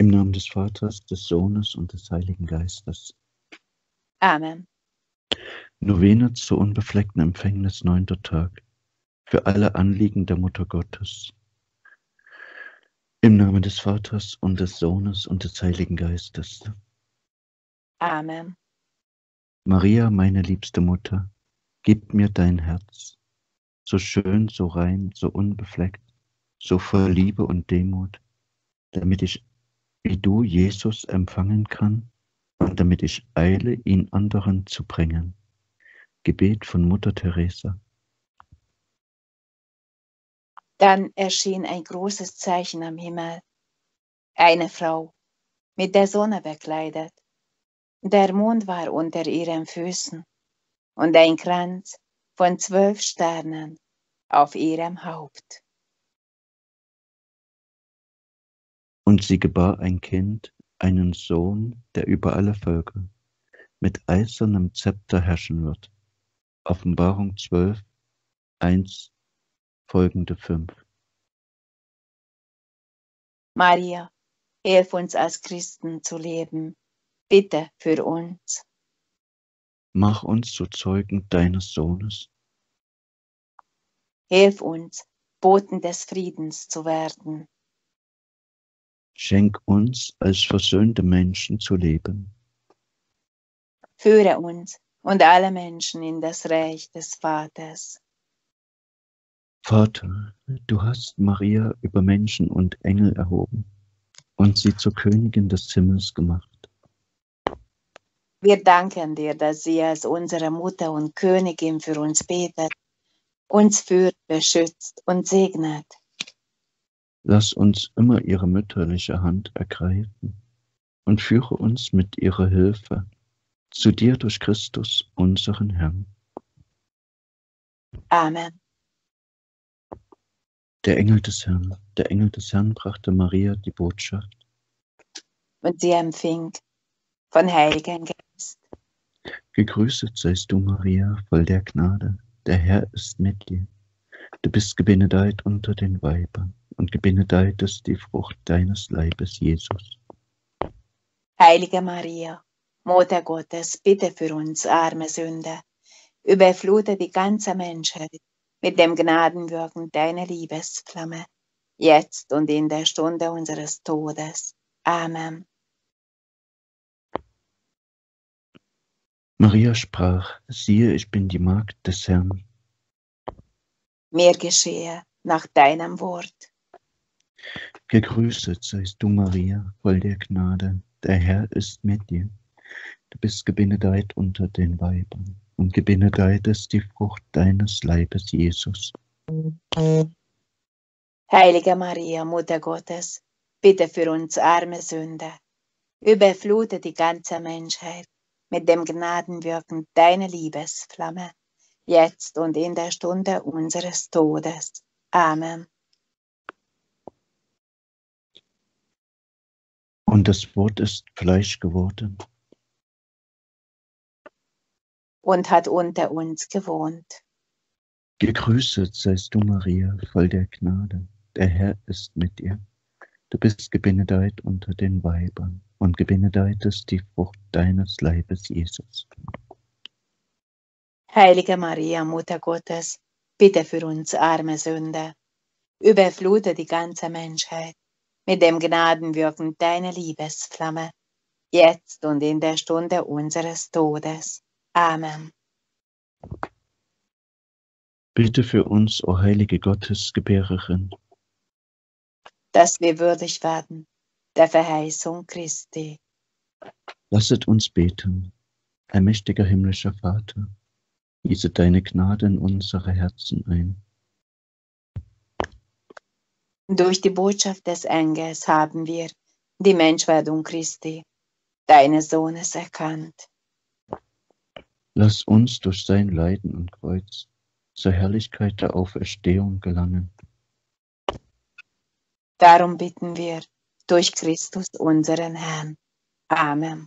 Im Namen des Vaters, des Sohnes und des Heiligen Geistes. Amen. Novene zur unbefleckten Empfängnis, neunter Tag. Für alle Anliegen der Mutter Gottes. Im Namen des Vaters und des Sohnes und des Heiligen Geistes. Amen. Maria, meine liebste Mutter, gib mir dein Herz, so schön, so rein, so unbefleckt, so voll Liebe und Demut, damit ich wie du Jesus empfangen kann und damit ich eile, ihn anderen zu bringen. Gebet von Mutter Teresa. Dann erschien ein großes Zeichen am Himmel. Eine Frau, mit der Sonne bekleidet. Der Mond war unter ihren Füßen und ein Kranz von zwölf Sternen auf ihrem Haupt. Und sie gebar ein Kind, einen Sohn, der über alle Völker mit eisernem Zepter herrschen wird. Offenbarung 12, 1, folgende 5. Maria, hilf uns als Christen zu leben. Bitte für uns. Mach uns zu Zeugen deines Sohnes. Hilf uns, Boten des Friedens zu werden. Schenk uns, als versöhnte Menschen zu leben. Führe uns und alle Menschen in das Reich des Vaters. Vater, du hast Maria über Menschen und Engel erhoben und sie zur Königin des Himmels gemacht. Wir danken dir, dass sie als unsere Mutter und Königin für uns betet, uns führt, beschützt und segnet. Lass uns immer ihre mütterliche Hand ergreifen und führe uns mit ihrer Hilfe zu dir durch Christus, unseren Herrn. Amen. Der Engel des Herrn, der Engel des Herrn brachte Maria die Botschaft. Und sie empfing von Heiligen Geist. Gegrüßet seist du, Maria, voll der Gnade. Der Herr ist mit dir. Du bist gebenedeit unter den Weibern und gebenedeit ist die Frucht deines Leibes, Jesus. Heilige Maria, Mutter Gottes, bitte für uns arme Sünder, überflute die ganze Menschheit mit dem Gnadenwirken deiner Liebesflamme, jetzt und in der Stunde unseres Todes. Amen. Maria sprach, siehe, ich bin die Magd des Herrn. Mir geschehe nach deinem Wort. Gegrüßet seist du, Maria, voll der Gnade, der Herr ist mit dir. Du bist gebenedeit unter den Weibern, und gebenedeit ist die Frucht deines Leibes, Jesus. Heilige Maria, Mutter Gottes, bitte für uns arme Sünder, überflute die ganze Menschheit mit dem Gnadenwirken deiner Liebesflamme, jetzt und in der Stunde unseres Todes. Amen. Und das Wort ist Fleisch geworden und hat unter uns gewohnt. Gegrüßet seist du, Maria, voll der Gnade. Der Herr ist mit dir. Du bist gebenedeit unter den Weibern und gebenedeit ist die Frucht deines Leibes, Jesus. Heilige Maria, Mutter Gottes, bitte für uns arme Sünder, überflute die ganze Menschheit mit dem Gnadenwirken deiner Liebesflamme, jetzt und in der Stunde unseres Todes. Amen. Bitte für uns, o heilige Gottesgebärerin, dass wir würdig werden der Verheißung Christi. Lasset uns beten, allmächtiger himmlischer Vater, gieße deine Gnade in unsere Herzen ein durch die Botschaft des Engels haben wir die Menschwerdung Christi, deines Sohnes, erkannt. Lass uns durch sein Leiden und Kreuz zur Herrlichkeit der Auferstehung gelangen. Darum bitten wir durch Christus unseren Herrn. Amen.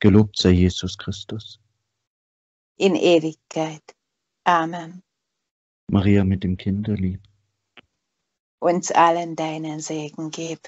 Gelobt sei Jesus Christus. In Ewigkeit. Amen. Maria mit dem Kinderlieb uns allen deinen Segen gib.